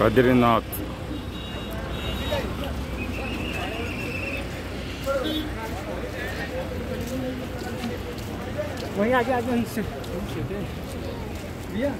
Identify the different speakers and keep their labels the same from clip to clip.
Speaker 1: बद्रीनाथ
Speaker 2: वहीं आगे आगे वहीं से भैया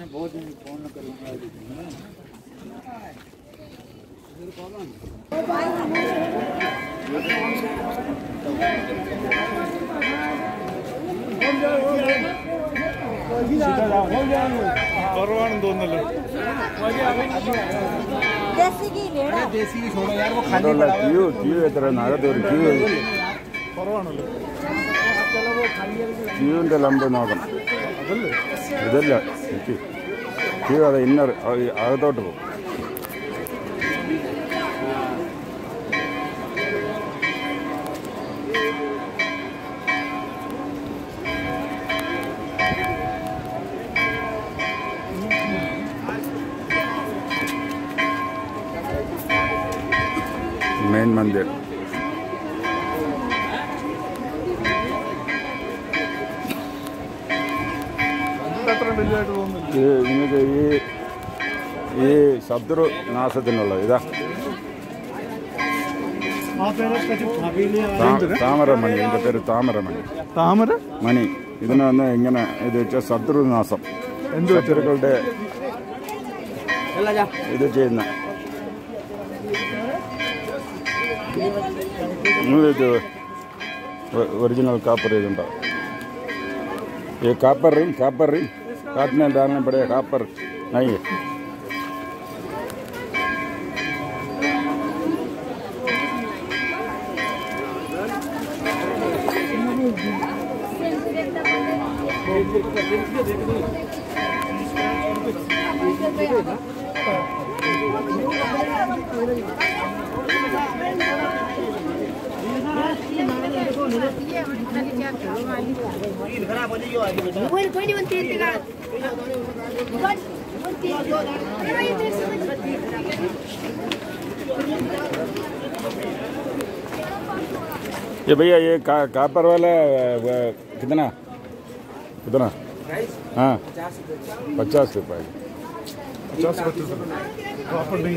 Speaker 3: मैंने बहुत दिन फ़ोन करूँगा
Speaker 4: देसी
Speaker 5: की छोड़ो यार वो
Speaker 1: खाली पड़ा है। क्यों क्यों इतना नारा
Speaker 5: दो
Speaker 1: क्यों परवान चलो वो खाली है। क्यों लंबे नौकरी ഇതല്ല എനിക്ക് ക്യൂ അത് ഇന്നർ അകത്തോട്ട് പോകും മെയിൻ മന്ദിർ ഇത് ഈ ഈ ശത്രു നാശത്തിനുള്ള ഇതാ താമരമണി എൻ്റെ പേര് താമരമണി
Speaker 5: താമര
Speaker 1: മണി ഇതിനെ വന്ന് ഇങ്ങനെ ഇത് വെച്ചാൽ ശത്രു നാശം എന്ത് ശത്രുക്കളുടെ ഇത് ചെയ്യുന്ന നിങ്ങളിത് ഒറിജിനൽ കാപ്പർ ഇതുണ്ടോ ഈ കാപ്പർ റിംഗ് കാപ്പർ റിംഗ് काटने डालने पड़ेगा कापर नहीं है
Speaker 4: कोई कोई नहीं बनती मेरा ये
Speaker 1: भैया ये का, कापर वाला कितना? कितना? हाँ पचास रुपये।
Speaker 5: पचास रुपये। कापर नहीं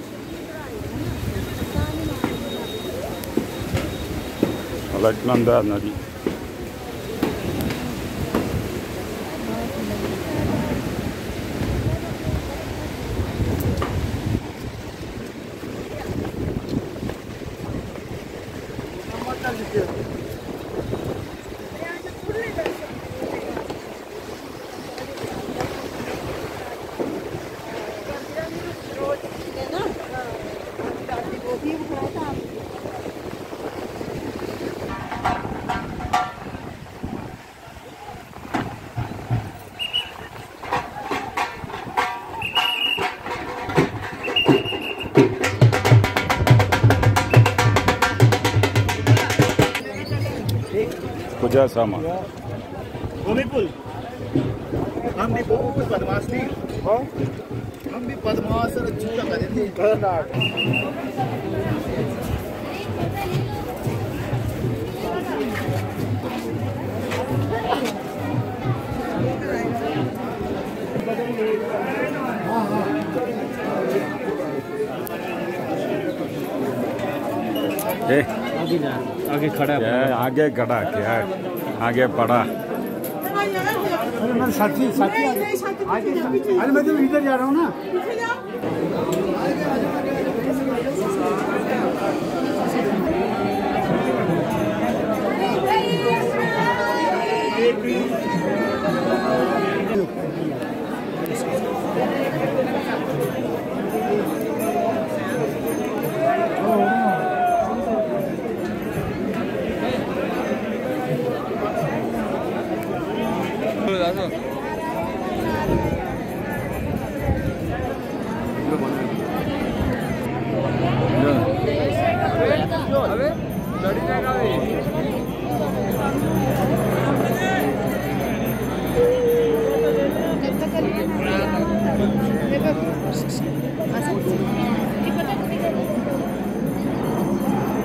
Speaker 1: lá de ali. पूजा सामान
Speaker 5: बिल्कुल हम भी बहुत बदमाश नहीं हम भी बदमाश और झूठा करेंगे
Speaker 1: ए
Speaker 2: आगे खड़ा
Speaker 1: क्या है? आगे खड़ा क्या है? आगे पड़ा
Speaker 2: साथी साथी आगे। अरे मैं तो इधर जा रहा हूँ ना।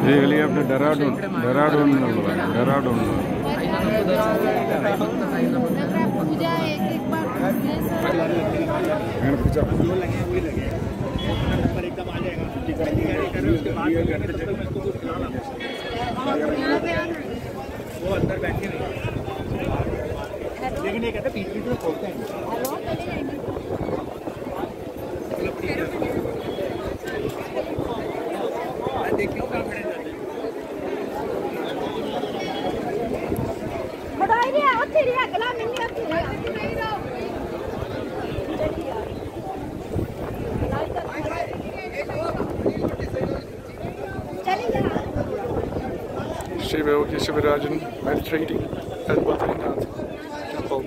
Speaker 1: देखलिए अपने डराडून डराडून डराडून
Speaker 4: पूजा
Speaker 5: डराडून अंदर बैठे नहीं। लेकिन ये कहते पीछे पीछे खोलते हैं।
Speaker 2: Shiva Yogeshwarajan meditating at Badrinath temple.